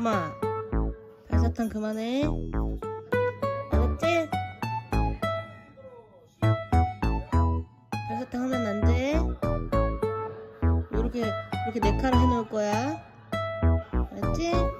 엄마 발사탕 그만해 알았지? 발사탕 하면 안돼 이렇게 이렇게 네 칸을 해놓을 거야 알았지?